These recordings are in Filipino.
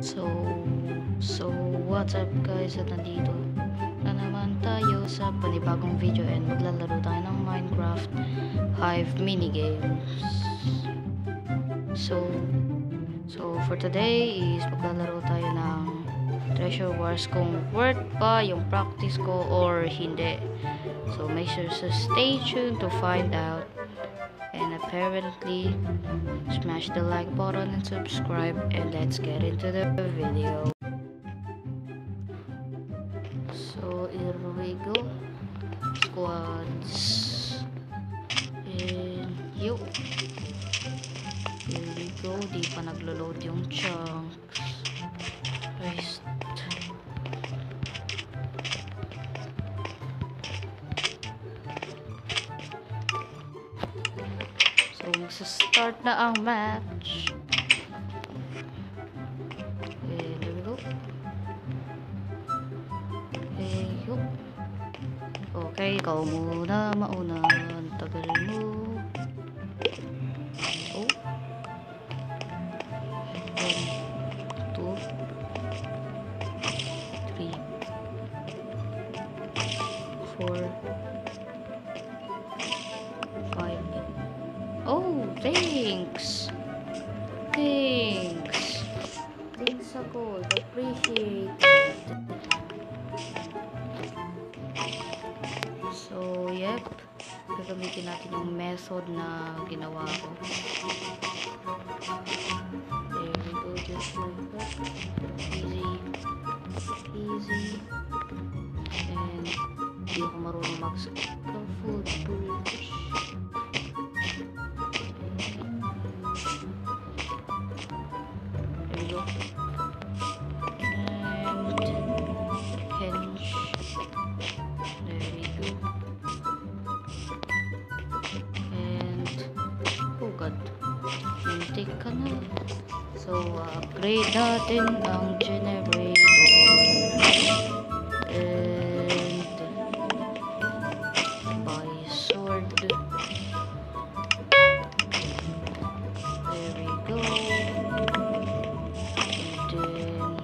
So, so what's up guys at nandito na naman tayo sa panibagong video and maglalaro tayo ng Minecraft Hive minigames. So, so for today is maglalaro tayo ng Treasure Wars kung worth pa yung practice ko or hindi. So make sure to stay tuned to find out. And apparently, smash the like button and subscribe and let's get into the video. So here we go. Squads. And yo. Here we go. Di pa naglo-load yung chunks. Magsa-start na ang match. Okay, there we go. Okay, yup. Okay, ikaw muna mauna. Ang tagal mo. Oh. Two, three, four, Gagamitin natin yung method na ginawa ko. There we go. Just like that. Easy. Easy. And, hindi ako marunong mag-scaffold bridge. There we go. Upgrade natin ang generator. And buy sword. There we go. And then,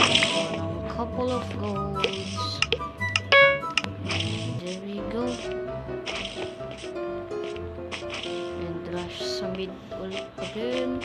ito ng couple of golds. There we go. And rush sa mid again.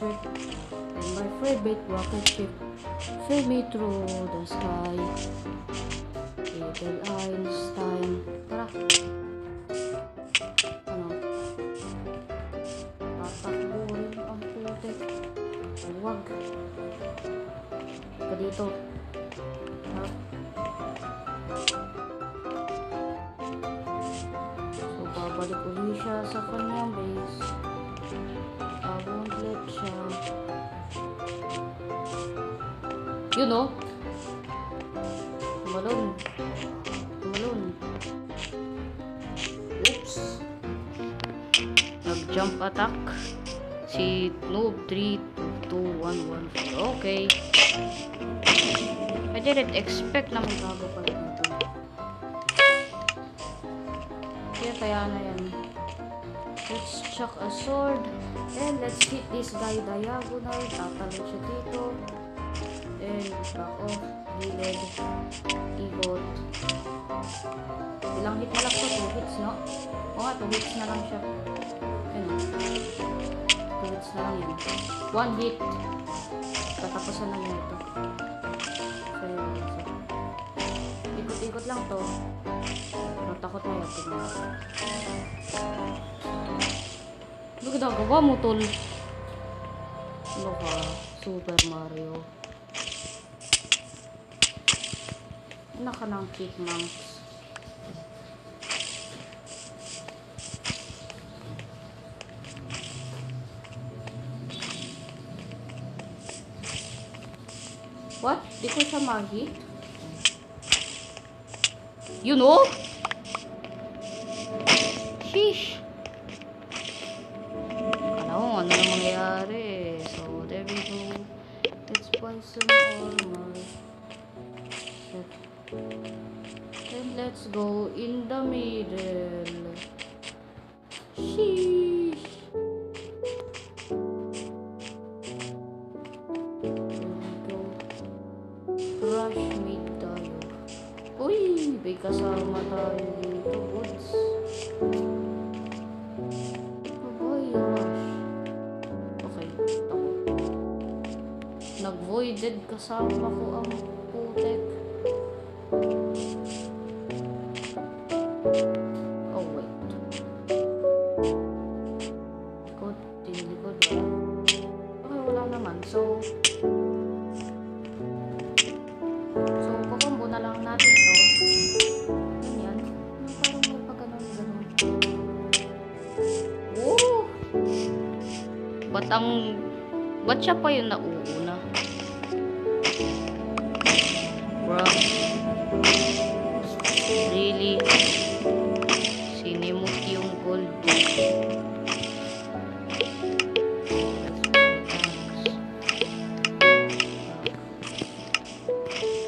trip. And my favorite rocket ship flew me through the sky. Little Einstein. Tara. Ano? Tatakbo rin ang putik. Huwag. Ka dito. Ha? So, babalik ulit siya sa kanyang base. Siya. You know? Tumalon. Tumalon. Oops. Nag-jump attack. Si Noob 322114. Okay. I didn't expect na magbago pala dito. Kaya kaya na yan. Let's chuck a sword. And let's hit this guy diagonal. Tatalon siya dito. And back off. Gilid. Ikot. Ilang hit na lang to? 2 hits, no? O nga, 2 hits na lang siya. Ayun o. 2 hits na lang yan. 1 hit. Tatapusan na niya ito. So, yun. So, ikot-ikot lang to. Pero takot na yun. Tignan. Ano ginagawa mo, tol? Ano ka? Super Mario. Ano ka ng Kitmonks? What? Di ko siya mag-hit? You know? Sheesh! Shit. And let's go in the middle. Sheesh! Rush mid tayo. Uy! May kasama tayo dito, boys. Nag-voided kasama ko ang putek. Oh, wait. Likod, tinilikod wala. Okay, wala naman. So, So, kukumbo na lang natin to. Ganyan. Parang may pa ganun, ganun. Oh! Ba't ang... Ba't siya pa yung nauuna? Bro. Really? Sinimot yung gold.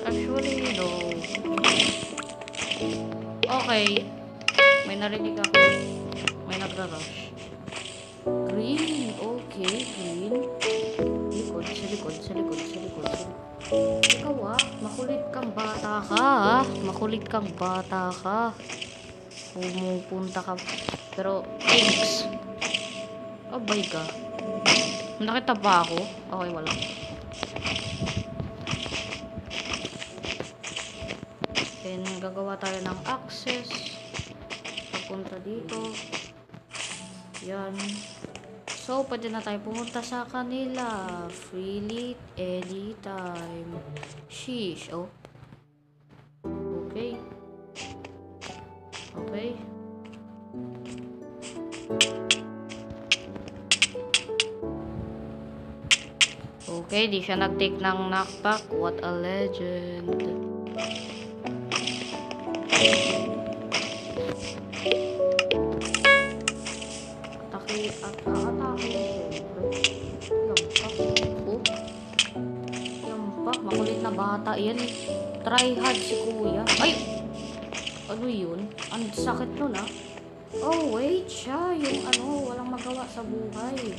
Actually, no. Okay. May narinig ako. May nagra-rush. Green. Okay, green. Likod, sa likod, sa likod, sa likod. Sa likod. Ikaw ah, makulit kang bata ka ah. Makulit kang bata ka. Pumupunta ka. Pero, thanks. Abay ka. Nakita ba ako? Okay, wala. Then, gagawa tayo ng access. Papunta dito. Yan. So, pwede na tayo pumunta sa kanila. Freely, anytime. Sheesh, oh. Okay. Okay. Okay, di siya nag-take ng knockback. What a legend. Atake at Makulit na bata yan. Try hard si kuya. Ay! Ano yun? Ang sakit nun ah. Oh, wait siya. Yung ano, walang magawa sa buhay.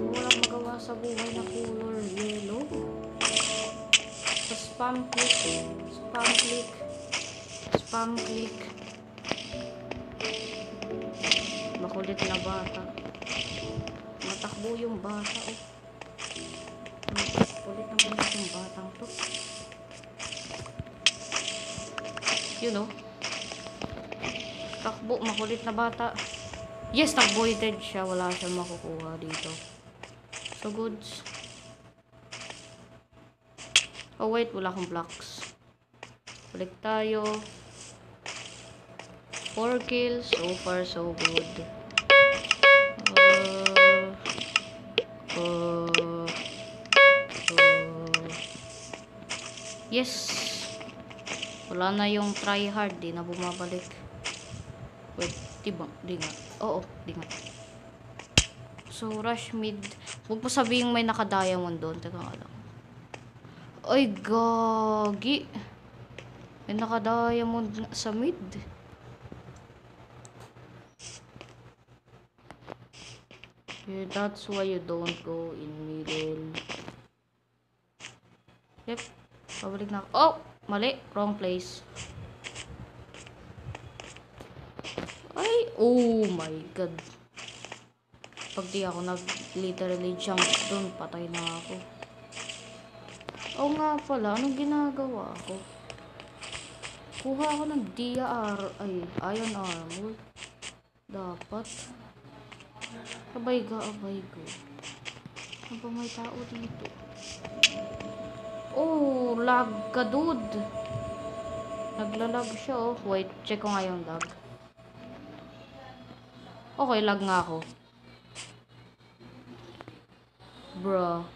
Walang magawa sa buhay na color yellow. Sa spam click. Spam click. Spam click. Makulit na bata. Matakbo yung bata. Oh. Makulit na kulit yung batang to. You know. Takbo, makulit na bata. Yes, nag-voided siya. Wala siyang makukuha dito. So, goods. Oh, wait. Wala akong blocks. Balik tayo. 4 kills. So far, so good. Yes. Wala na yung try hard. Di na bumabalik. Wait, di ba? Di nga. Oo, di nga. So, rush mid. Huwag mo sabihin may naka-diamond doon. Teka nga lang. Ay, gagi. May naka-diamond sa mid. Yeah, that's why you don't go in middle. Yep. Pabalik na. Oh! Mali. Wrong place. Ay! Oh my god. Pag di ako nag literally jump dun, patay na ako. Oo nga pala, anong ginagawa ko? Kuha ako ng DR, ay, iron armor. Dapat. Abay ga, abay ga. Ano ba may tao dito? Oh, lag ka, dude. Naglalag siya, oh. Wait, check ko nga yung lag. Okay, lag nga ako. Bruh.